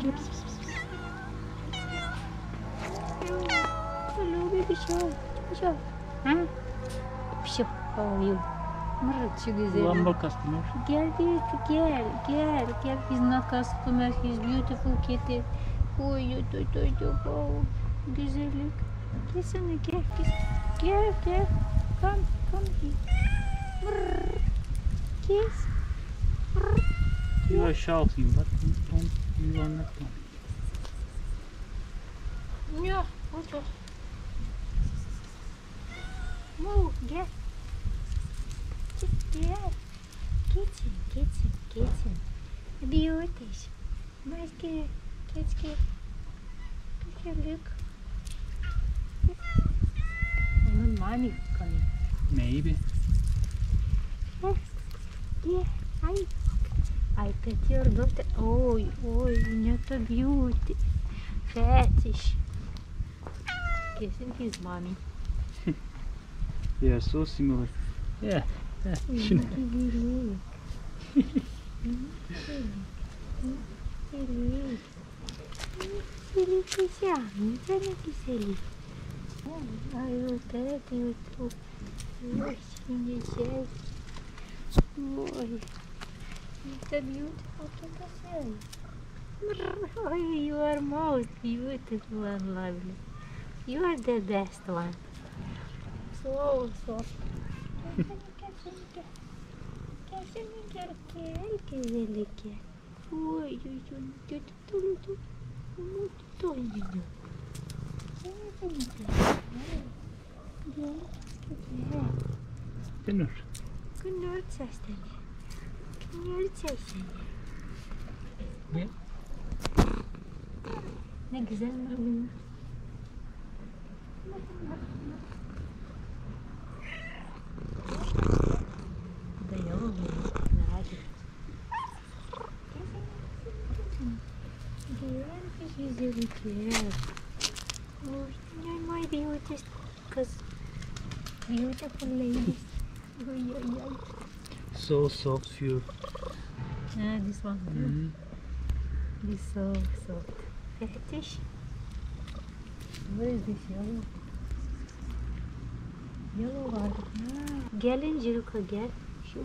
Gel pis pis pis. Hello baby show. Show. Hmm? Show. Gel gel gel gel. He's not customer. He's beautiful kitty. Oy oy oy oy oy. Güzellik. Gelsene gel gel. Gel gel. Come come here. Brrr. Kiss. Brrr. You are shouting but you don't. You are not done. Ja, otur. Move, gel. Git, gel. Geçin, geçin, geçin. Beauties. Mas que, que, que, que look. Onun. Maybe. Yeah, I, I pet your daughter. Oi, oi, not a beauty. Fetish. Kissing his mommy. They are so similar. Yeah. yeah. Şunu. Feliz. Feliz kızım. Canım güzelim. Ay o tete o tu. Oy şimdi şey. Oy. It's a beautiful to the say. Oh, you are most beautiful and lovely. You are the best one. So soft. Gelsene gel gel güzellik gel. Oy oy oy Ne? Ne güzel mırgın. Bu. Oh, my beautiful kız. Beautiful ladies. Oy. So soft fur. Ah, this one. Mm. This so soft. Fetish. What is this yellow? Yellow var. Ha, gelin Ciruka gel. Şu.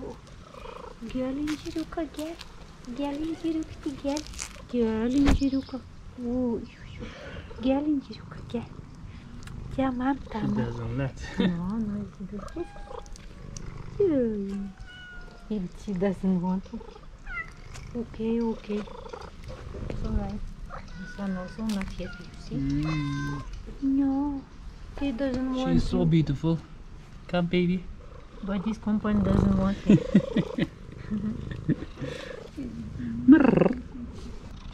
Gelin Ciruka gel. Gelin Ciruka gel. Gelin Ciruka. Oo, şu. Gelin Ciruka gel. Tamam She tamam. doesn't let. No, no, it doesn't. If she doesn't want to. Okay, okay. It's alright. This one also not yet, you see? Mm. No, he doesn't want She's so beautiful. Come, baby. But this company doesn't want it.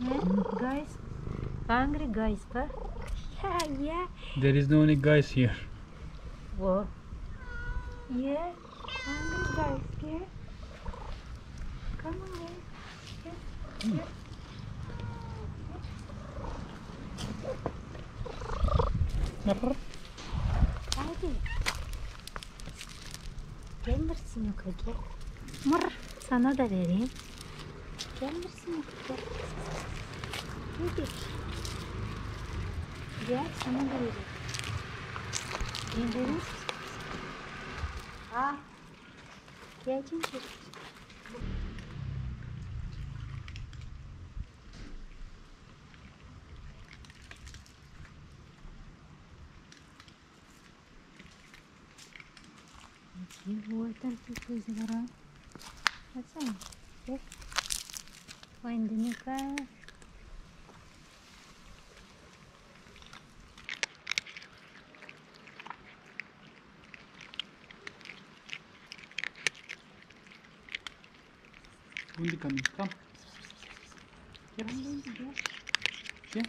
yeah, guys? Hungry guys, huh? Yeah, yeah. There is no any guys here. What? Yeah, hungry guys, yeah. Напар. Хайди. Gel bir sinüklüke. Mır sana da vereyim. Gel bir sinüklüke. Haydi. Gel sana da vereyim. Gel vereyim. Aa. Gel cincir. Вот там из двора. Отсюда. Вайнденика. Вундиками. Там. Где?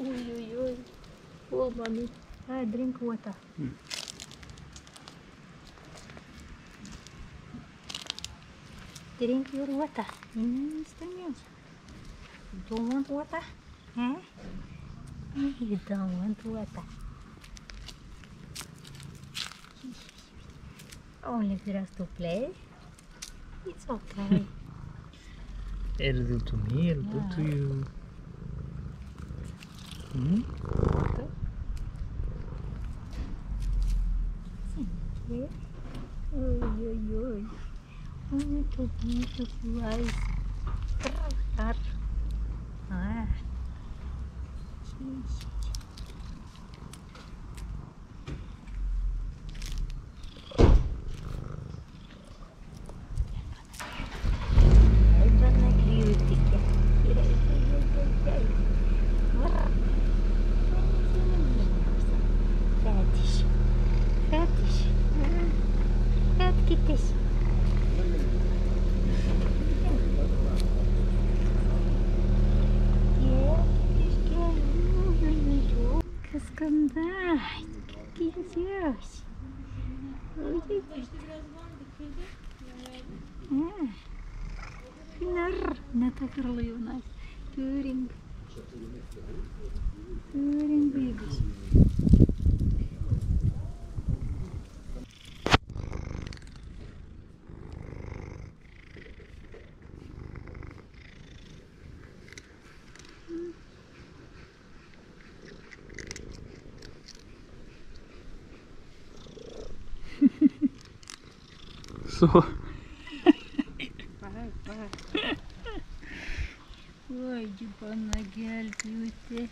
Ui, ui, ui. Oh, mommy. Ah, drink water. Hum. Drink your water. Instant. Don't want water? Huh? You don't want water. Only for us to play. It's okay. a little to me, a little to you. Sim. volta. Sim, vê? Oi, oi, oi. Muito bonito demais. Pra cá. Ah. Gente. Geziyoruz. Öyle Ha. Pınar. Ne takırlıyor нас. хорошо. Ой, дюпан ноги альпиуте.